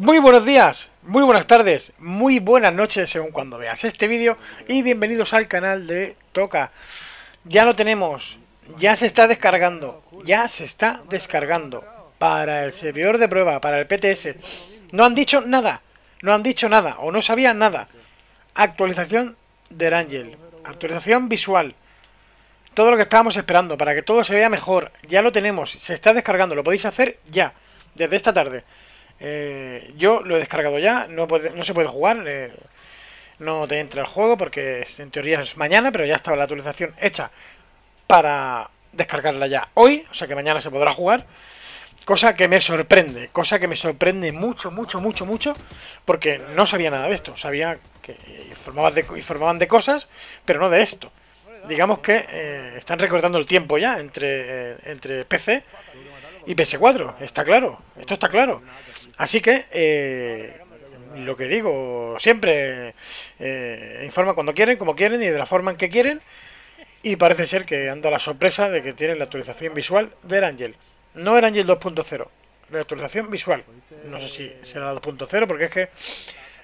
Muy buenos días, muy buenas tardes, muy buenas noches según cuando veas este vídeo y bienvenidos al canal de Toca. Ya lo tenemos, ya se está descargando, ya se está descargando para el servidor de prueba, para el PTS. No han dicho nada, no han dicho nada o no sabían nada. Actualización del Angel, actualización visual. Todo lo que estábamos esperando para que todo se vea mejor, ya lo tenemos, se está descargando, lo podéis hacer ya, desde esta tarde. Eh, yo lo he descargado ya, no, no se puede jugar, eh, no te entra el juego porque en teoría es mañana, pero ya estaba la actualización hecha para descargarla ya hoy, o sea que mañana se podrá jugar. Cosa que me sorprende, cosa que me sorprende mucho, mucho, mucho, mucho, porque no sabía nada de esto. Sabía que informaban de, informaban de cosas, pero no de esto. Digamos que eh, están recortando el tiempo ya entre, entre PC y PS4, está claro, esto está claro. Así que, eh, lo que digo, siempre eh, informa cuando quieren, como quieren y de la forma en que quieren. Y parece ser que anda la sorpresa de que tienen la actualización visual del Angel. No el Angel 2.0, la actualización visual. No sé si será la 2.0 porque es que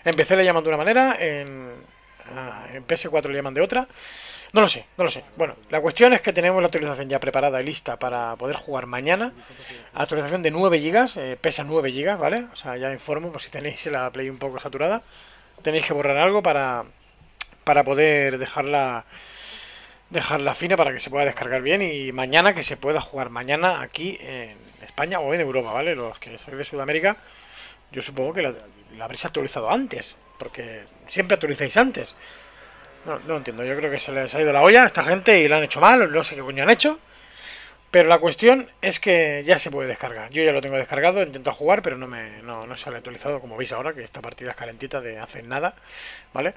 en PC le llaman de una manera, en, ah, en PS4 le llaman de otra. No lo sé, no lo sé. Bueno, la cuestión es que tenemos la actualización ya preparada y lista para poder jugar mañana. Actualización de 9 GB, eh, pesa 9 GB, ¿vale? O sea, ya informo por si tenéis la Play un poco saturada. Tenéis que borrar algo para, para poder dejarla dejarla fina para que se pueda descargar bien y mañana que se pueda jugar mañana aquí en España o en Europa, ¿vale? Los que sois de Sudamérica, yo supongo que la, la habréis actualizado antes, porque siempre actualizáis antes. No, no entiendo, yo creo que se les ha ido la olla a esta gente y lo han hecho mal, no sé qué coño han hecho. Pero la cuestión es que ya se puede descargar. Yo ya lo tengo descargado, he intentado jugar, pero no me no, no sale actualizado, como veis ahora, que esta partida es calentita de hace nada, ¿vale?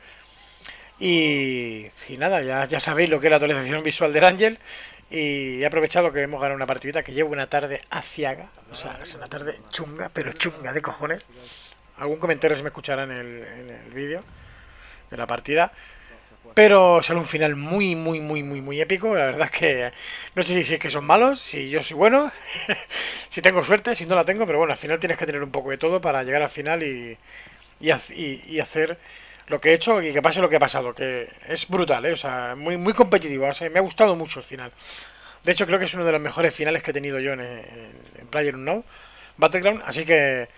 Y, y nada, ya, ya sabéis lo que es la actualización visual del Ángel. Y he aprovechado que hemos ganado una partidita que llevo una tarde aciaga. O sea, es una tarde chunga, pero chunga de cojones. Algún comentario se me escuchará en el, en el vídeo de la partida. Pero sale un final muy, muy, muy, muy, muy épico. La verdad es que no sé si es que son malos, si yo soy bueno, si tengo suerte, si no la tengo, pero bueno, al final tienes que tener un poco de todo para llegar al final y, y, hacer lo que he hecho y que pase lo que ha pasado, que es brutal, ¿eh? o sea, muy, muy competitivo. Me ha gustado mucho el final. De hecho, creo que es uno de los mejores finales que he tenido yo en, en, en PlayerUnknown Battleground, así que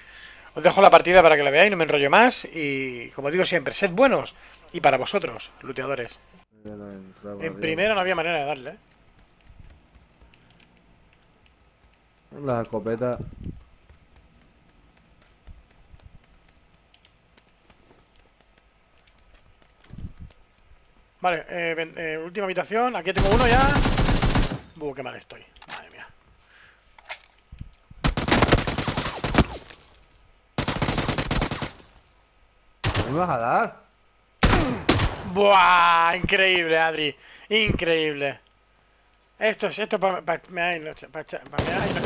os dejo la partida para que la veáis, no me enrollo más y como digo siempre, sed buenos. Y para vosotros, luteadores. En primera no había manera de darle, ¿eh? La escopeta. Vale, eh, eh, última habitación. Aquí tengo uno ya. Buh, qué mal estoy. Madre mía. ¿Me vas a dar? Buah, increíble, Adri. Increíble. Esto es esto para pa, me hay no, pa, pa, no,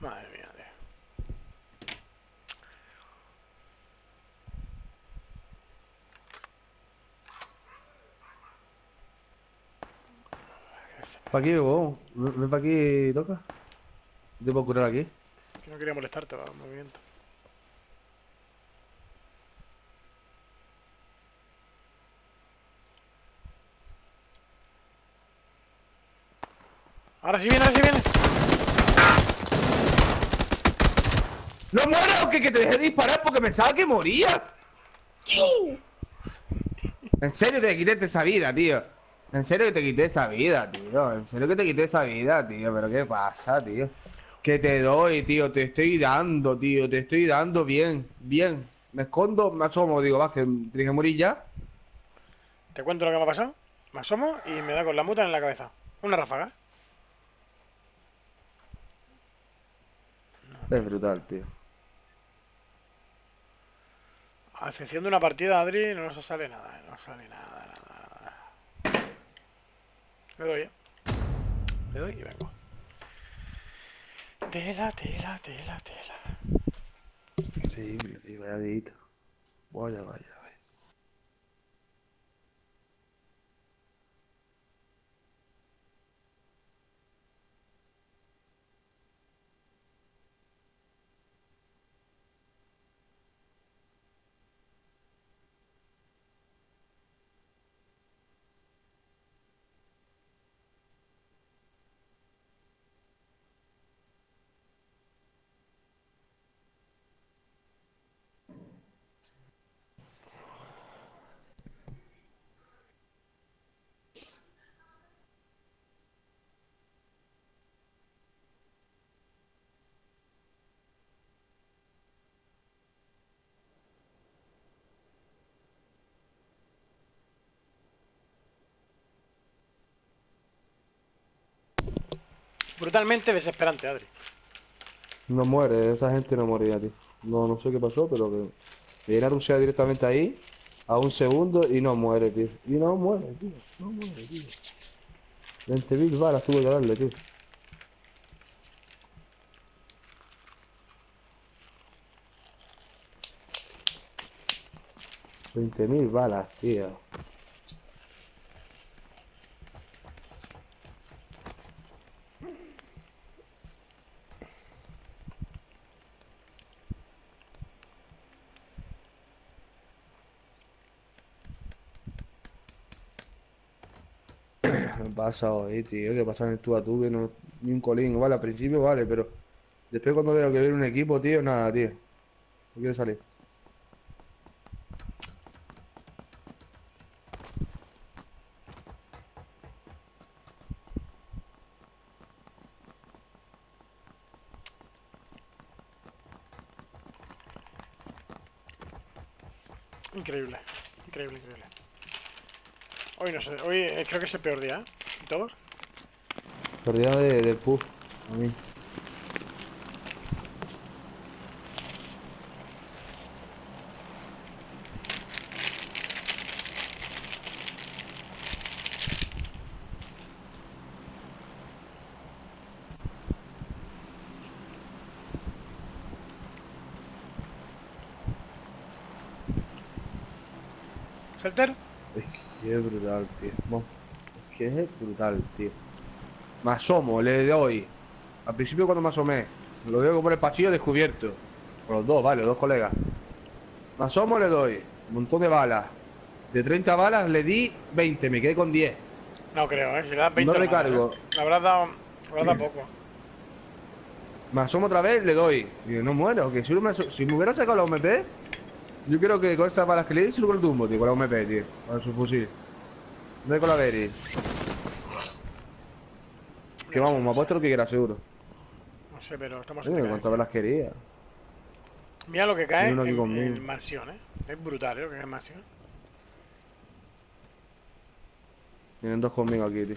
Madre mía, tío. Pa' aquí. Ven pa' aquí, toca. Te puedo curar aquí. No quería molestarte, va, movimiento. Ahora sí viene, ahora sí viene. ¡No muero! Que, que te dejé disparar porque pensaba que morías. En serio te quité esa vida, tío. En serio que te quité esa vida, tío. En serio que te quité esa vida, tío. Pero qué pasa, tío. Que te doy, tío. Te estoy dando, tío. Te estoy dando bien, bien. Me escondo, me asomo, digo, vas, que tienes que morir ya. Te cuento lo que me ha pasado. Me asomo y me da con la muta en la cabeza. Una ráfaga. Es brutal, tío. A excepción de una partida, Adri, no nos sale nada, no sale nada, nada, nada. Le doy, ¿eh? Le doy y vengo. Tela, tela, tela, tela. Increíble, tío, vaya dedito. Vaya, vaya, vaya. Brutalmente desesperante, Adri. No muere, esa gente no moría, tío. No, no sé qué pasó, pero que viene a rushear directamente ahí a un segundo y no muere, tío. Y no muere, tío. No muere, tío. 20.000 balas tuve que darle, tío. Veinte mil balas, tío. ¿Qué pasa hoy, tío? ¿Qué pasa en el tú a tú? Que no, ni un colín, vale, al principio vale, pero después cuando veo que viene un equipo, tío, nada, tío. No quiero salir. Increíble, increíble, increíble. Hoy no sé, hoy eh, creo que es el peor día, ¿eh? ¿Y todos? Perdida de, del puff, a mí. ¿Selter? Es que es brutal, tío. Mo- Es que es brutal, tío. Me asomo, le doy. Al principio cuando me asomé, lo veo por el pasillo descubierto. Con los dos, vale, los dos colegas. Me asomo, le doy. Un montón de balas. De 30 balas le di 20, me quedé con 10. No creo, ¿eh? Si le das 20 No recargo. matas, ¿eh? Habrás dado, le habrás dado poco. Me asomo otra vez, le doy. Y no muero, que si, me, si me hubiera sacado la UMP, yo creo que con estas balas que le di, se lo tumbo, tío, con la UMP, tío. Con su fusil. No con la Berry. Que vamos, me apuesto lo que quiera, seguro. No sé, pero estamos en cuántas balas quería. Mira lo que cae en, en mansión, ¿eh? Es brutal, ¿eh? Lo que cae en mansión. Tienen dos conmigo aquí, tío.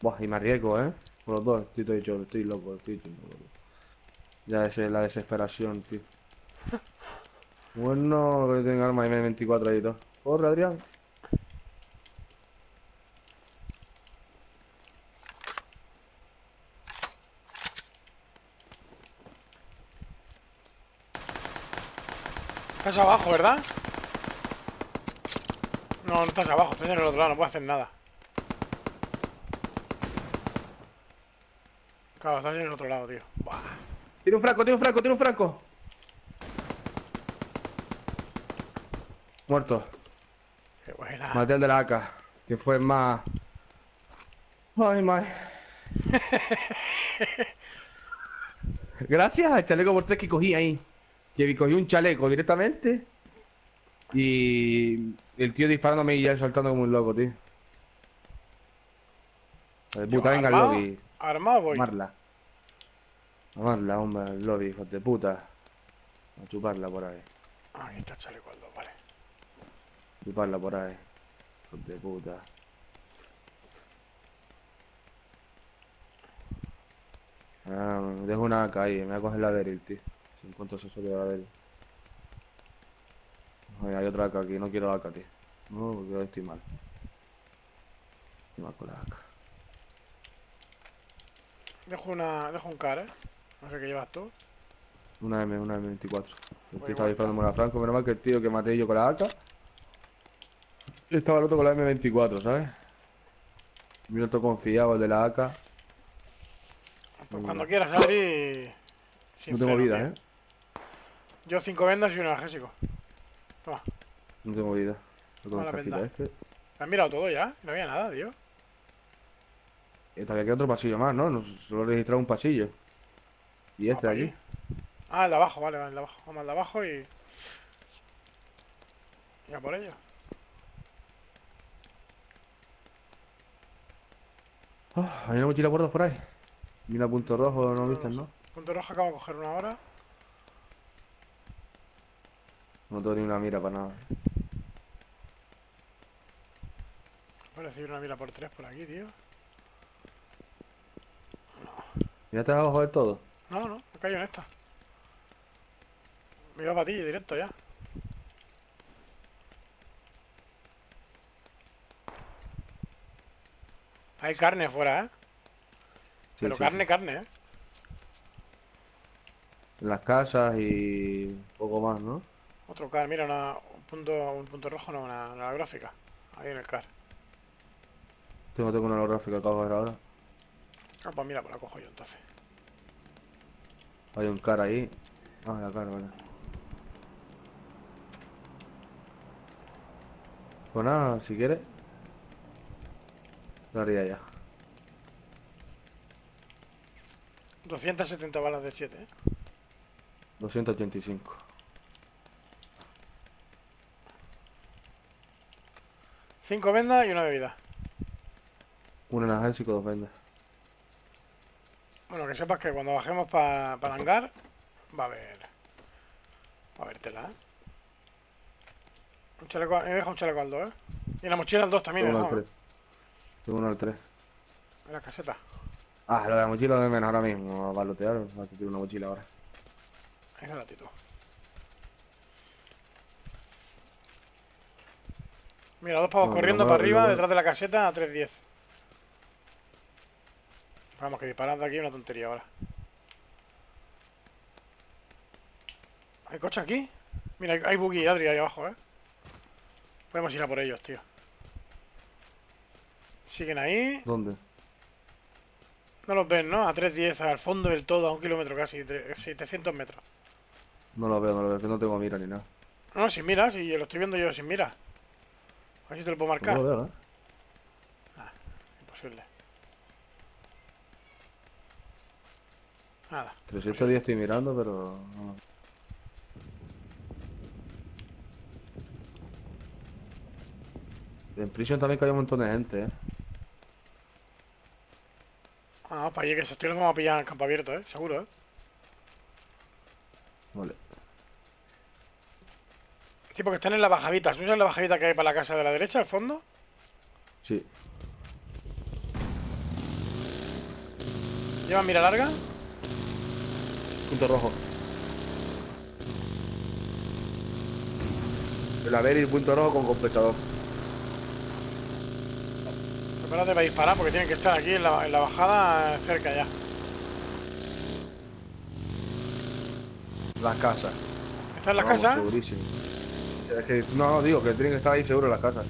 Buah, y me arriesgo, ¿eh? Con los dos, estoy, estoy, estoy loco, estoy loco. Ya es la desesperación, tío. Bueno, que tenga arma M24 ahí y todo. Corre, Adrián. Estás abajo, ¿verdad? No, no estás abajo, estás en el otro lado, no puedes hacer nada. Claro, estás en el otro lado, tío. Buah. Tiene un franco, tiene un franco, tiene un franco. Muerto. Qué buena. Maté al de la AK, que fue más. Ay, my. Gracias al chaleco por tres que cogí ahí. Que cogí un chaleco directamente. Y el tío disparándome y ya saltando como un loco, tío. Eh, puta, venga al lobby. Armado voy. Amarla. Amarla, hombre, al lobby, hijos de puta. A chuparla por ahí. Ah, Aquí está el chaleco al dos, vale. Chuparla por ahí. Hijos de puta. Ah, dejo una AK ahí, me voy a coger la Beryl, tío. Si encuentro eso de la Beryl. Ay, hay otra AK aquí, no quiero AK, tío. No, porque estoy mal. Estoy mal con la AK. Dejo una. Dejo un car, eh. No sé qué llevas tú. Una M, una M24. El tío estaba disparando a Franco, menos mal que el tío que maté yo con la AK. Estaba el otro con la M24, ¿sabes? Mi otro confiado, el de la AK. Pues cuando quieras abrir. No tengo vida, ¿eh? Yo cinco vendas y un analgésico. Toma. No tengo vida. No tengo casquito venda. este. ¿Me has mirado todo ya? No había nada, tío. Y todavía queda otro pasillo más, ¿no? No, Solo he registrado un pasillo. Y este de aquí. Ah, el de abajo, vale, vale, el de abajo. Vamos al de abajo y. Ya por ello. Ah, hay una mochila gorda por ahí. Y una punto rojo, no viste, ¿no? Punto rojo acabo de coger una hora. No tengo ni una mira para nada. Voy a una mira por tres por aquí, tío. No. ¿Ya estás abajo del todo? No, no, me cayó en esta. Me iba para ti directo ya. Hay carne fuera, ¿eh? Sí, Pero sí, carne, sí. carne, ¿eh? En las casas y un poco más, ¿no? Otro car, mira, una- un, punto, un punto rojo, no, una, una gráfica. Ahí en el car. Tengo, tengo una holográfica que acabo de ver ahora. Ah, pues mira, pues la cojo yo entonces. Hay un car ahí. Ah, la cara, vale. Pues nada, si quieres. Lo haría ya. 270 balas de 7, ¿eh? 285. Cinco vendas y una bebida. Un analgésico, dos vendas. Bueno, que sepas que cuando bajemos para el hangar va a haber. Va a haber tela, ¿eh? Un chaleco, he dejado un chaleco al 2, ¿eh? Y en la mochila al 2 también he Tengo uno al dejado, 3. Tengo uno al 3. en la caseta. Ah, lo de la mochila de menos ahora mismo. A balotear, a que una mochila ahora. Es la actitud. Mira, dos pavos No, corriendo no, para arriba, detrás de la caseta a 3.10. Vamos, que disparar de aquí es una tontería ahora. ¿Hay coche aquí? Mira, hay, hay buggy, Adri, ahí abajo, ¿eh? Podemos ir a por ellos, tío. Siguen ahí. ¿Dónde? No los ven, ¿no? A 3.10, al fondo del todo, a un kilómetro casi, tre- 700 metros. No lo veo, no lo veo, que no tengo mira ni nada. No, sin miras, y lo estoy viendo yo sin mira. A ver si te lo puedo marcar. No lo veo, ¿eh? Imposible. Nada. 310 estoy mirando, pero... no. En prisión también hay un montón de gente, ¿eh? Ah, para allí que esos tíos los vamos a pillar en el campo abierto, ¿eh? Seguro, ¿eh? Vale. Tipo que están en la bajadita. ¿Tú sabes la bajadita que hay para la casa de la derecha, al fondo? Sí. ¿Llevan mira larga? Punto rojo. El haber y el punto rojo con compensador. Prepárate para disparar porque tienen que estar aquí en la, en la bajada cerca ya. Las casas. ¿Está en la Vamos, casa? Segurísimo. Es que, no, no, digo que tienen que estar ahí seguro las casas.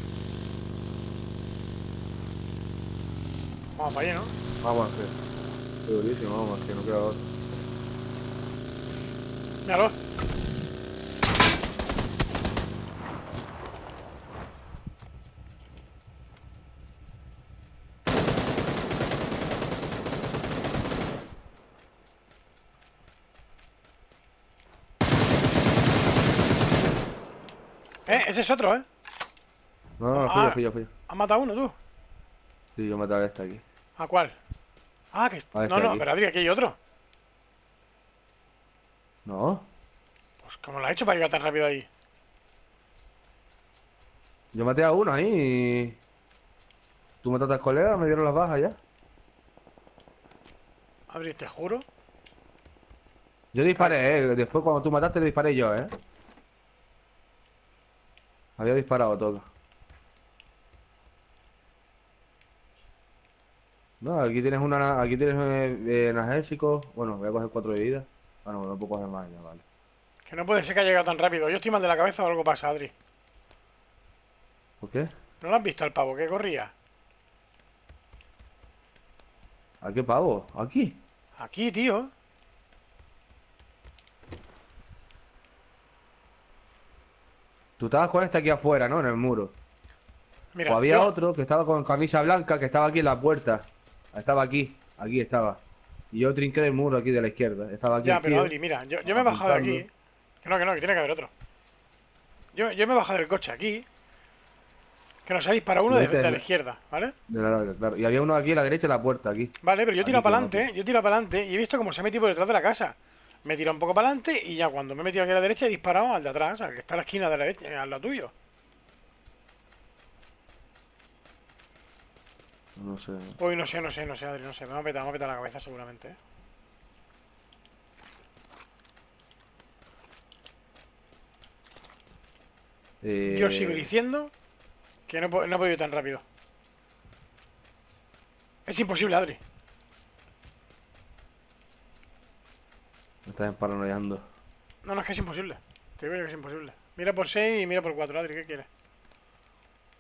Vamos para allí, ¿no? Vamos, que. Segurísimo, vamos, que no queda otro. Míralo. Eh, ese es otro, ¿eh? No, no, fui yo, Ah. fui yo, fui yo. ¿Has matado a uno tú? Sí, yo mataré a este aquí. ¿A cuál? Ah, que... Este no, no, pero Adri, aquí hay otro. No, Pues ¿cómo lo ha hecho para llegar tan rápido ahí? yo maté a uno ahí y... Tú mataste al colega, me dieron las bajas ya. Adri, te juro. Yo disparé, eh. Después cuando tú mataste le disparé yo, eh. Había disparado todo. No, aquí tienes una, aquí tienes eh, eh, analgésico. Bueno, voy a coger cuatro bebidas. Ah, no, no puedo coger más ya, vale. Que no puede ser que haya llegado tan rápido. Yo estoy mal de la cabeza o algo pasa, Adri. ¿Por qué? ¿No lo has visto al pavo que corría? ¿A qué pavo? ¿Aquí? Aquí, tío. Tú estabas con este aquí afuera, ¿no? En el muro. Mira, o había yo- otro que estaba con camisa blanca que estaba aquí en la puerta. Estaba aquí, aquí estaba. Y yo trinqué del muro aquí de la izquierda. Estaba aquí Ya, pero. Adri, mira, yo, yo me he bajado de aquí. Que no, que no, que tiene que haber otro. Yo, yo me he bajado del coche aquí. Que nos ha disparado uno de, de la izquierda, ¿vale? De la larga, claro. Y había uno aquí a la derecha en la puerta, aquí. Vale, pero yo tirado para adelante, yo he tirado para adelante y he visto cómo se ha metido por detrás de la casa me he tirado un poco para adelante y ya cuando me he metido aquí a la derecha he disparado al de atrás, al que está a la esquina de la derecha, al lado tuyo. No sé. Uy, no sé, no sé, no sé, Adri, no sé. Me va a petar, me va a petar la cabeza seguramente. ¿eh? Yo eh. sigo diciendo que no, no he podido ir tan rápido. Es imposible, Adri. Me estás paranoiando. No, no, es que es imposible. Te digo yo que es imposible. Mira por 6 y mira por 4, Adri, ¿qué quieres?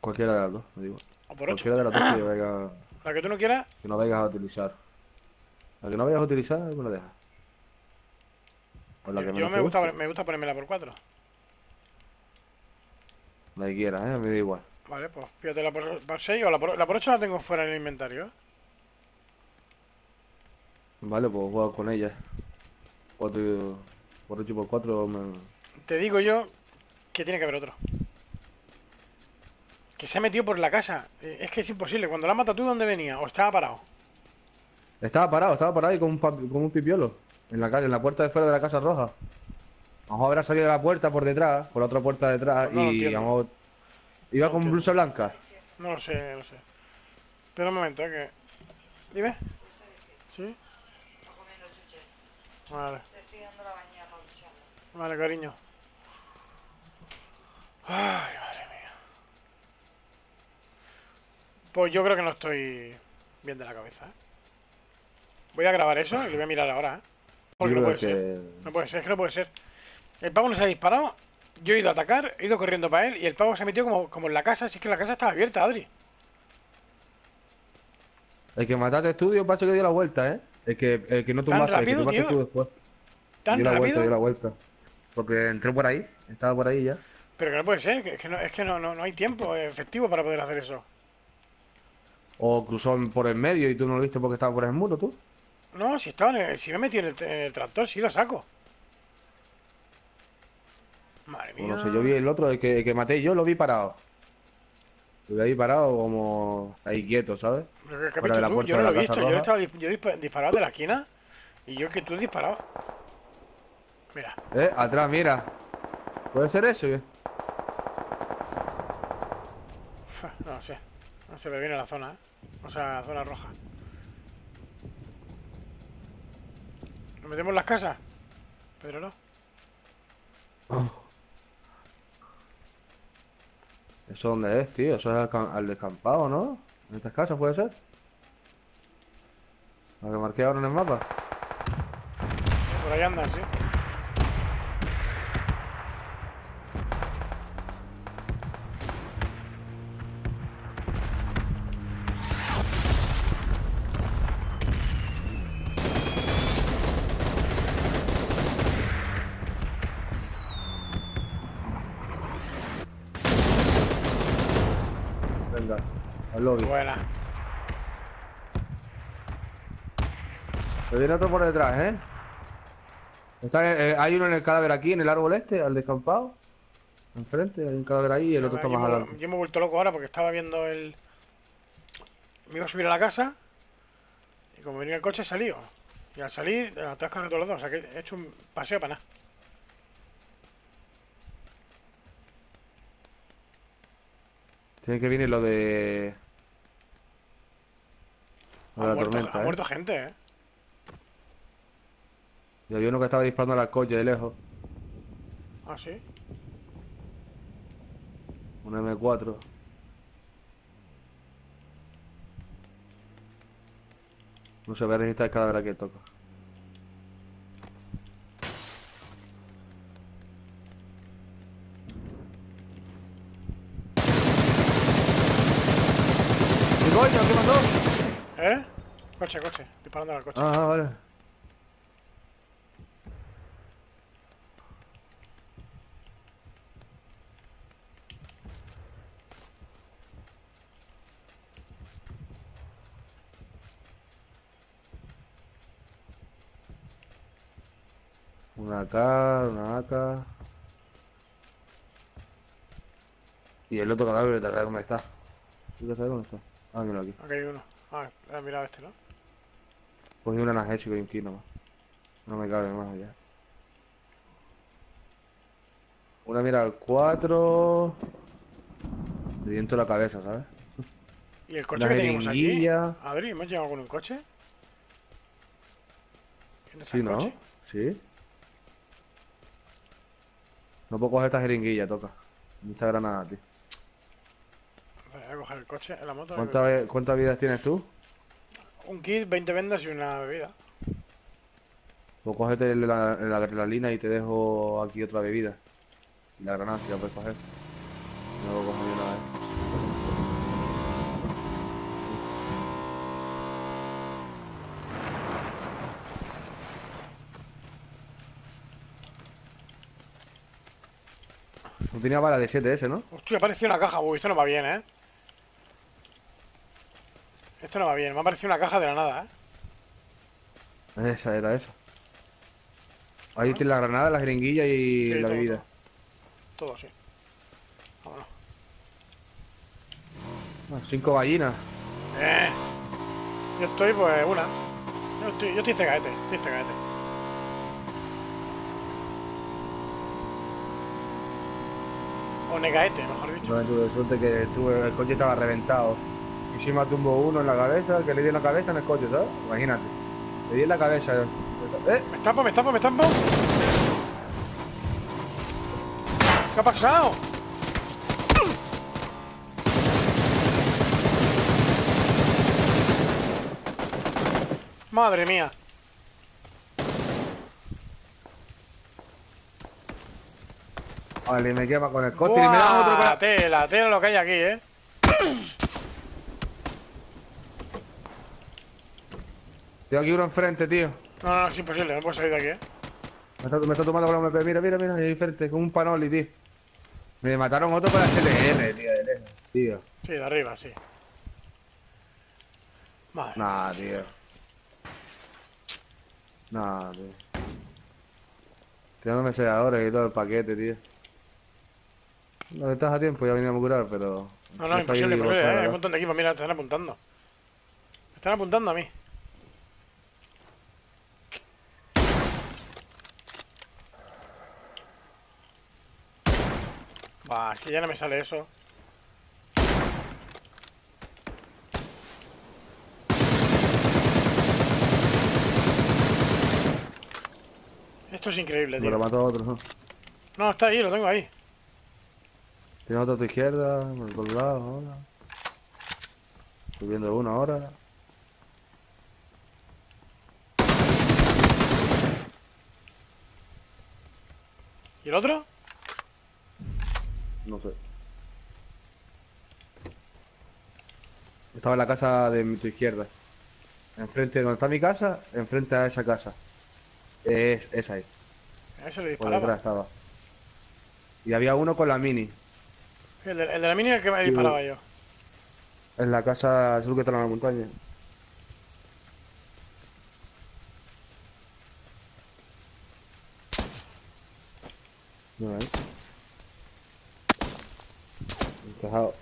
Cualquiera de las dos, te digo. O por 8. Cualquiera de las dos que, vaya- La que tú no quieras, que no vayas a utilizar. La que no vayas a utilizar, me la dejas. O la que yo me gusta, guste, me gusta ponérmela por 4. La que quieras, ¿eh? Me da igual. Vale, pues pídatela por, por 6 o la por, la por 8 la tengo fuera en el inventario. ¿eh? Vale, pues juega con ella. 4 por 8 por 4 me... Te digo yo que tiene que haber otro. Que se ha metido por la casa. Eh, Es que es imposible. Cuando la mata tú, ¿dónde venía? ¿O estaba parado? Estaba parado, estaba parado ahí con un, con un pipiolo. En la calle, en la puerta de fuera de la casa roja. A lo mejor habrá salido de la puerta por detrás, por la otra puerta de detrás, no y a lo mejor- Iba No con entiendo. blusa blanca. No lo sé, no lo sé. Espera un momento, ¿eh? Que... Dime. ¿Sí? Vale. Te estoy dando la bañera para ducharme. Vale, cariño. Ay, madre mía. Pues yo creo que no estoy bien de la cabeza, ¿eh? Voy a grabar eso y lo voy a mirar ahora, ¿eh? Porque no puede que- ser. No puede ser, es que no puede ser. El pavo nos ha disparado, yo he ido a atacar, he ido corriendo para él y el pavo se ha metido como, como en la casa, así que la casa estaba abierta, Adri. El que mataste tú, dio paso que dio la vuelta, ¿eh? El que, el que no tumbaste, el que tumbaste tío? tú después. ¿Tan dio la vuelta, dio la vuelta. Porque entró por ahí, estaba por ahí ya. Pero que no puede ser, que, que no, es que no, no, no hay tiempo efectivo para poder hacer eso. O cruzó por el medio y tú no lo viste porque estaba por el muro, tú. No, si estaba en el- si me he metido en el, en el tractor, sí lo saco. Madre mía. No sé, yo vi el otro, el que, el que maté yo, lo vi parado. Lo vi ahí parado como ahí quieto, ¿sabes? Pero fuera de la tú, puerta yo de no lo la he Casa visto, yo, Roja. estaba, yo he dispa- disparado de la esquina y yo que tú has disparado. Mira, Eh, atrás, mira. ¿Puede ser eso? eh? Uf, no sé, no sé, pero viene la zona, ¿eh? O sea, la zona roja. ¿Nos metemos en las casas? Pedro, no. ¿Eso dónde es, tío? Eso es al, cam- al descampado, ¿no? ¿En estas casas puede ser? La que marqué ahora en el mapa. Por ahí andan, sí. Buena. Me viene otro por detrás, ¿eh? Está, eh, hay uno en el cadáver aquí, en el árbol este, al descampado. Enfrente, hay un cadáver ahí y el otro está más adelante. yo me he vuelto loco ahora porque estaba viendo el. Me iba a subir a la casa y como venía el coche he salido. Y al salir, atrás con todos los dos. O sea que he hecho un paseo para nada. Tiene que venir lo de... Ha la muerto, tormenta, ha ¿eh? muerto gente, ¿eh? Y había uno que estaba disparando al coche de lejos. Ah, sí. Un M4. No se ve registrar el cadáver que toca. ¿Qué coño? ¿Qué mandó? ¿Eh? Coche, coche. Disparando al coche. Ah, vale. Una AK, una AK. Y el otro cadáver, ¿te dónde está? ¿Tú te sabes dónde está? Ah, mira aquí. Aquí hay uno. Ah, he mirado este, ¿no? Cogí una Nahechi y un kilo más. No me cabe más allá. Una mira al 4. Le viento la cabeza, ¿sabes? ¿Y el coche Una que tenemos aquí? jeringuilla. Adri, ¿hemos llegado con un coche? ¿Dónde está Sí, ¿no? coche? Sí. No puedo coger esta jeringuilla, toca. Mucha granada, tío. Voy a coger el coche, la moto. ¿Cuántas cuántas vidas tienes tú? Un kit, 20 vendas y una bebida. Pues cógete la, la adrenalina y te dejo aquí otra bebida. Y la granada, si la puedes coger. No lo cojo ni una vez. No tenía bala de 7 ese, ¿no? Hostia, apareció una caja. Uy, esto no va bien, ¿eh? Esto no va bien. Me ha aparecido una caja de la nada, ¿eh? Esa era esa. Ahí tiene la granada, la jeringuilla y Sí, la todo, bebida. Todo así. Vámonos. Ah, cinco gallinas. Eh. Yo estoy, pues, una. Yo estoy, yo estoy cegaete. Estoy cegaete. O negaete, mejor dicho. No tuve suerte que tuve, el coche estaba reventado. Y si me tumbó uno en la cabeza, que le di en la cabeza en el coche, ¿sabes? Imagínate. Le di en la cabeza. ¿Eh? Me estampo, me estampo, me estampo. ¿Qué ha pasado? Madre mía. Vale, me quema con el coche y me da otro la... tela, tela lo que hay aquí, eh. Tengo aquí uno enfrente, tío. No, no, es imposible, no puedo salir de aquí, eh. Me está, me está tomando con la MP. Mira, mira, mira, ahí enfrente, con un panoli, tío. Me mataron otro con la CTR, tío, de lejos, tío. Sí, de arriba, sí. Mía. Nah, tío. Nah, tío. Tirándome selladores y todo el paquete, tío. No estás a tiempo, ya veníamos a curar, pero. No, no, imposible, imposible, eh. Hay un montón de equipos, mira, te están apuntando. Me están apuntando a mí. Bah, si ya no me sale eso. Esto es increíble, Me lo tío. mató otro, ¿no? No, está ahí, lo tengo ahí. Tiene otro a tu izquierda, por los lados ahora. Subiendo uno ahora. ¿Y el otro? No sé. Estaba en la casa de mi- tu izquierda. Enfrente, donde está mi casa, enfrente a esa casa. Es, es ahí. A eso le Por detrás disparaba. estaba. Y había uno con la mini. El de, el de la mini es el que me disparaba yo. En la casa azul que está en la montaña. Mira ahí. Encajado.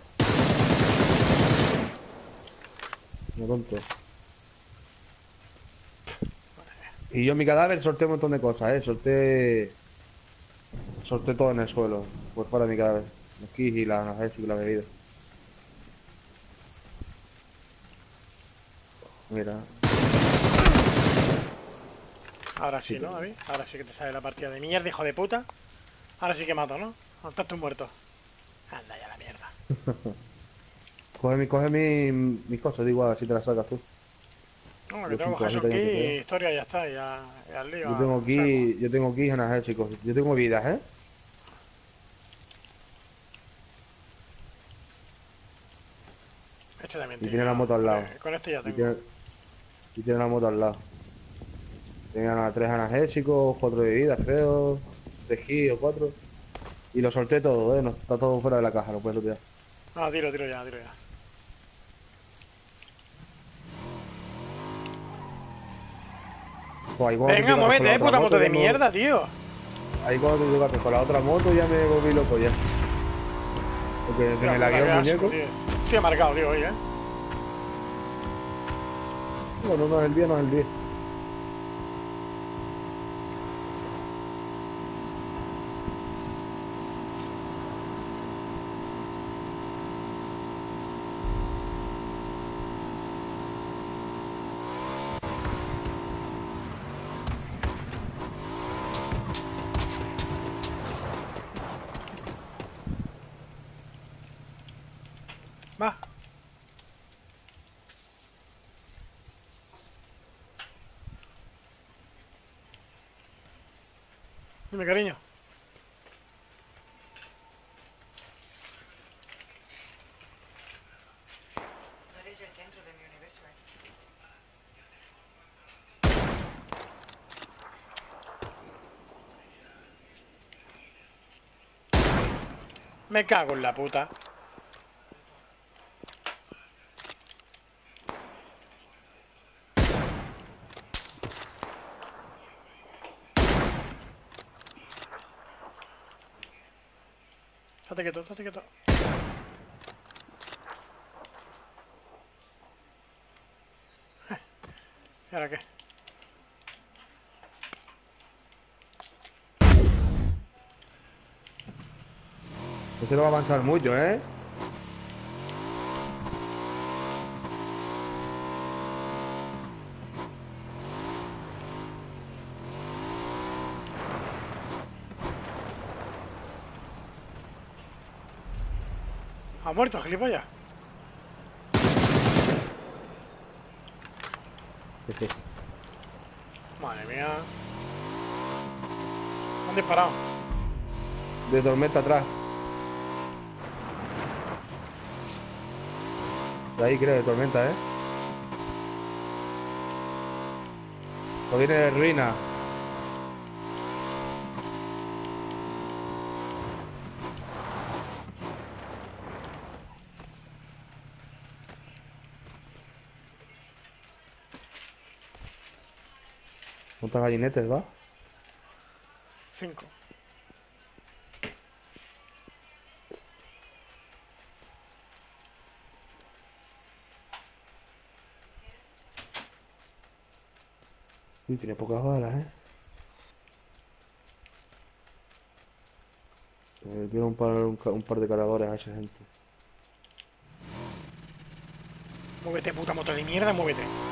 No tonto. Y yo en mi cadáver solté un montón de cosas, eh. Solté. Solté todo en el suelo. Por fuera de mi cadáver. Los kits y las y la bebida. Mira. Ahora sí, Sí, ¿no, David? Ahora sí que te sale la partida de mierda, hijo de puta. Ahora sí que mato, ¿no? ¿O estás tú muerto? Anda ya la mierda. Coge, mi, coge mi, mis cosas, digo, a ver si te las sacas tú. No, que Yo tengo coger aquí y historia ya está, ya, ya al lío. Yo tengo aquí, yo tengo aquí energéticos. Yo tengo vidas, ¿eh? Este también Y tiene la moto al lado. Eh, Con este ya Y tengo. tiene, y tiene la moto al lado. Tenía tres analgésicos, cuatro bebidas, creo. Tres o cuatro. Y lo solté todo, ¿eh? No, está todo fuera de la caja, lo puedes lootear. Ah, tiro, tiro ya, tiro ya. Pues Venga, muévete, eh, puta moto, moto de mierda, tío. Ahí cuando te tocaste con la otra moto ya me volví loco ya. Porque se me lagueó el muñeco. Tío. Estoy marcado, tío, hoy, eh. Bueno, no es el 10, no es el 10. Universo, eh. Me cago en la puta. Estate quieto, estate quieto. ¿Y ahora qué? Ese no va a avanzar mucho, ¿eh? Muerto, gilipollas? Madre mía. Han disparado. De tormenta atrás. De ahí creo, de tormenta, ¿eh? O viene de ruina. ¿Cuántas gallinetes va? Cinco. Uy, tiene pocas balas, ¿eh? Eh, Quiero un par, un, un par de cargadores a esa gente. Muévete, puta moto de mierda, muévete.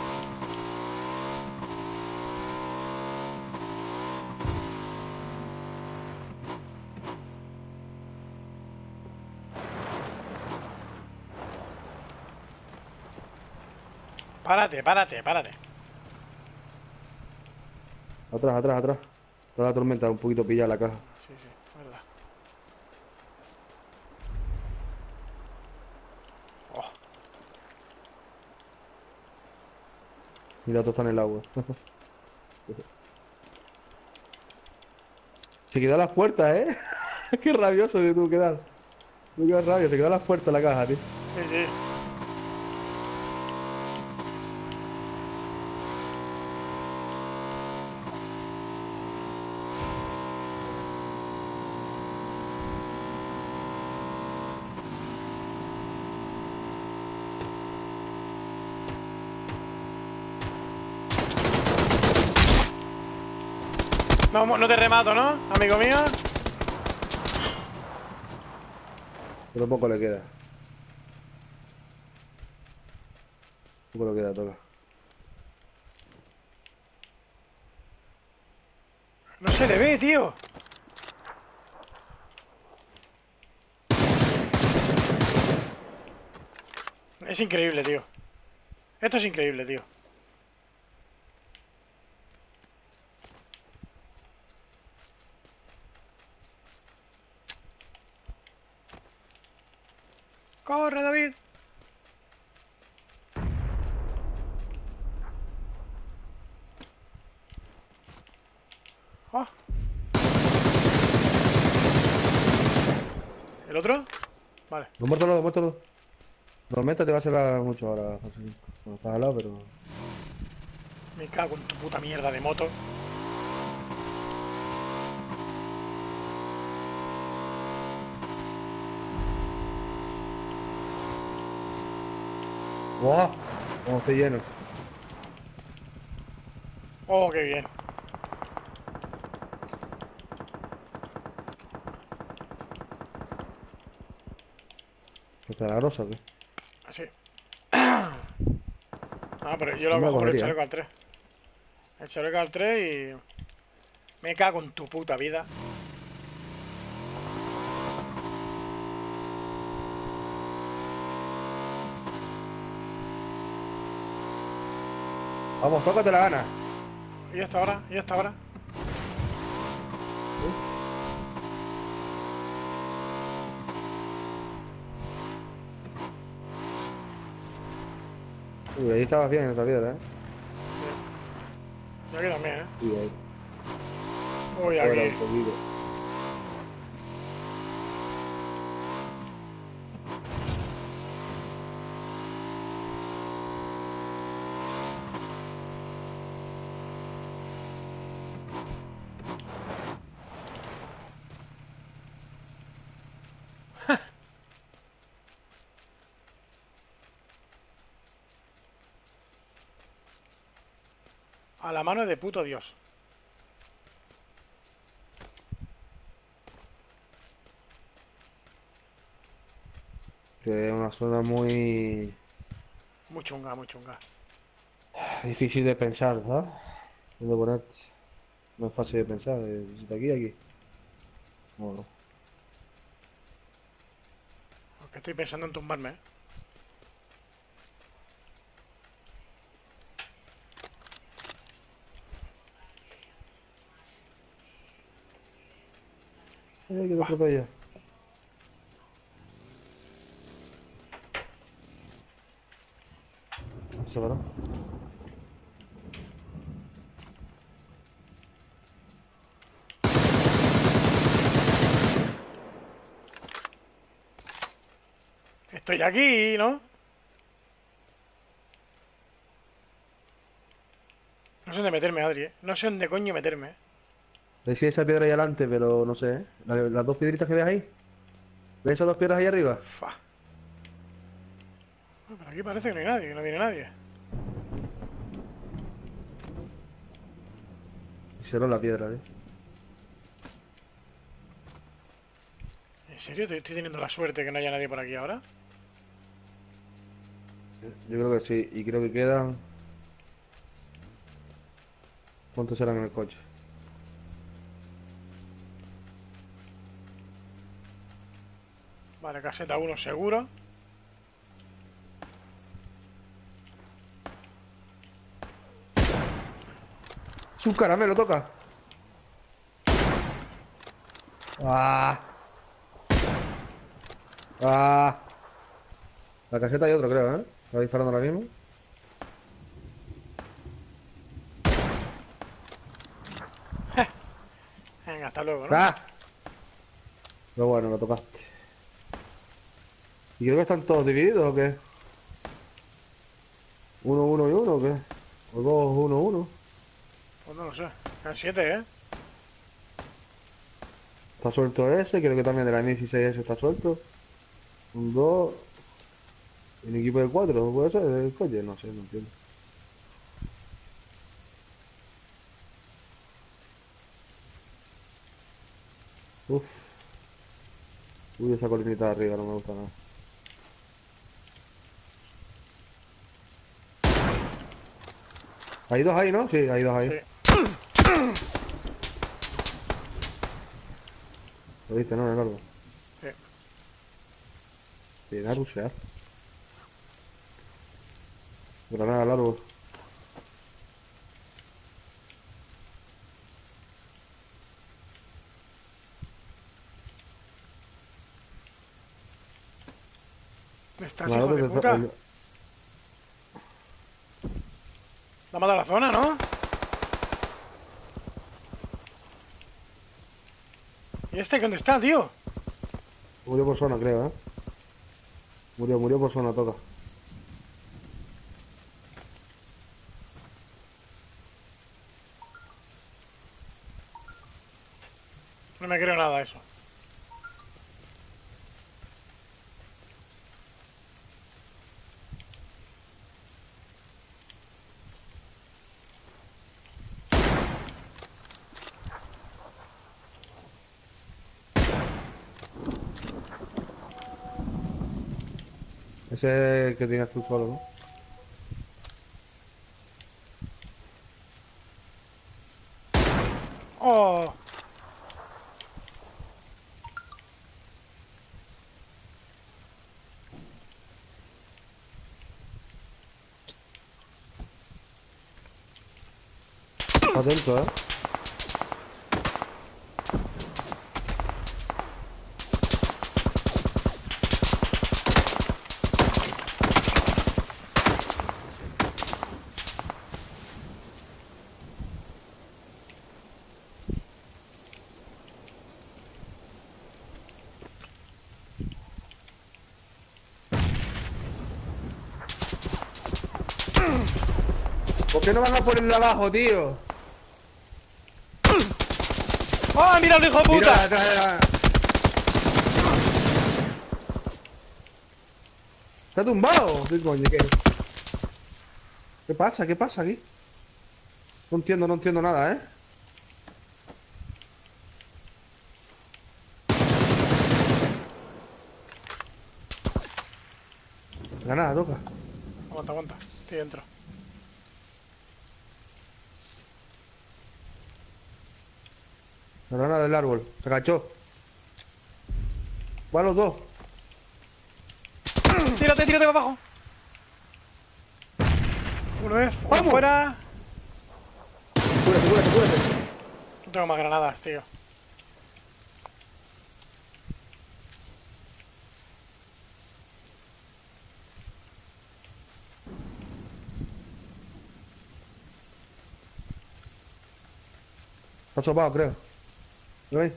Párate, párate, párate. Atrás, atrás, atrás. Está la tormenta un poquito pillada la caja. Sí, sí, verdad. Oh, Mira, todo está en el agua. Se quedó a las puertas, ¿eh? Qué rabioso que tuvo que dar. Me quedó rabia, se quedó las puertas la caja, tío. sí, sí. No, no te remato, ¿no? Amigo mío. Pero poco le queda. Poco le queda, toca. No se le ve, tío. Es increíble, tío. Esto es increíble, tío. ¡Corre, David! Ah. ¿El otro? Vale. Dos, muertos los dos. Tormenta te va a sacar mucho ahora, José. Bueno, estás al lado, pero. Me cago en tu puta mierda de moto. ¡Buah! Como estoy lleno. Oh, qué bien. ¿Está la grosa o qué? Así. Ah, pero yo lo No cojo por el cogería. chaleco al 3. El chaleco al 3 y... Me cago en tu puta vida. Vamos, tócate la gana. Y hasta ahora, y hasta ahora. Uy, ahí estabas bien en esa piedra, ¿eh? Yo aquí también, ¿eh? Sí, ahí. Uy, aquí. A la mano de puto Dios. Que es una zona muy Muy chunga, muy chunga. difícil de pensar, ¿sabes? ¿Dónde ponerte? No es fácil de pensar. eh, está aquí, aquí. Bueno. Porque estoy pensando en tumbarme, ¿eh? Ay, que te atropella. ¿Se paró? Estoy aquí, ¿no? No sé dónde meterme, Adri, ¿eh? No sé dónde coño meterme, ¿eh? ¿Ves si esa piedra ahí adelante? Pero no sé, ¿eh? La- las dos piedritas que ves ahí. ¿Ves esas dos piedras ahí arriba? Fa. Pero aquí parece que no hay nadie, que no viene nadie. Hicieron la piedra, ¿eh? ¿En serio? ¿Te- ¿Estoy teniendo la suerte que no haya nadie por aquí ahora? Yo creo que sí. Y creo que quedan... ¿Cuántos serán en el coche? Vale, caseta 1 seguro. ¡Es un caramelo, toca! ¡Ah! ¡Ah! La caseta hay otro, creo, ¿eh? Está disparando ahora mismo. Venga, hasta luego, ¿no? ¡Ah! Pero bueno, lo tocaste. ¿Y creo que están todos divididos o qué? ¿Uno, uno y uno o qué? ¿O dos, uno, uno? Pues no lo sé. Quedan 7, ¿eh? Está suelto ese, creo que también de la M16 ese está suelto. Un dos. ¿Un equipo de cuatro? ¿Puede ser el coche? No sé, no entiendo. Uf. Uy, esa colinita de arriba no me gusta nada. Hay dos ahí, ¿no? Sí, hay dos ahí. Sí. Lo viste, ¿no? En el árbol. Sí. Viene a rushear. Granada al árbol. ¿Dónde estás, hijo de puta? el- La mata la zona, ¿no? ¿Y este dónde está, tío? Murió por zona, creo, ¿eh? Murió, murió por zona, toca. No me creo nada de eso. Ese es el que tienes tú solo, ¿no? ¡Oh! Atento, eh. Qué no van a ponerle abajo, tío? ¡Ah, mira el hijo de puta! la- ¿Está tumbado? ¿Qué coño? ¿Qué? ¿Qué pasa? ¿Qué pasa aquí? No entiendo, no entiendo nada, ¿eh? Granada, toca. Aguanta, aguanta. Estoy dentro. La granada del árbol. Se agachó. Va a los dos. Tírate, tírate para abajo. Uno es, uno ¡Vamos! fuera. Cúrate, cúrate, cúrate. No tengo más granadas, tío. Está chopado, creo. ¿Lo veis?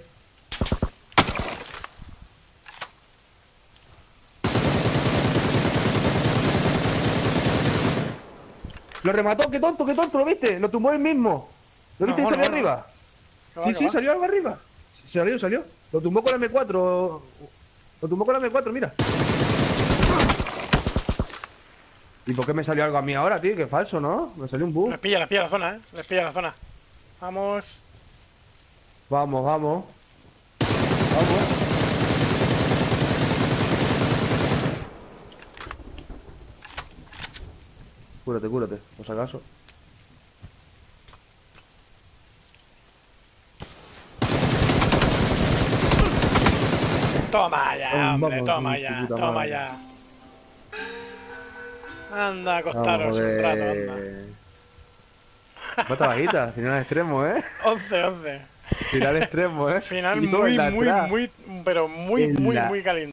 Lo remató, qué tonto, qué tonto, ¿lo viste? Lo tumbó él mismo. ¿Lo viste? No, y salió no. arriba. Sí, sí, salió algo arriba. Salió, salió. Lo tumbó con la M4. Lo tumbó con la M4, mira. ¿Y por qué me salió algo a mí ahora, tío? Qué falso, ¿no? Me salió un bug. Les pilla, les pilla la zona, eh. Les pilla la zona. Vamos. Vamos, vamos. Vamos. Cúrate, cúrate, por si acaso. Toma ya, hombre, vamos, toma ya, toma madre. ya. Anda, acostaros un rato, anda. Mata bajita, final extremo, ¿eh? 11, 11. Final extremo, ¿eh? Final muy, muy, muy, pero muy, En muy, la- muy caliente.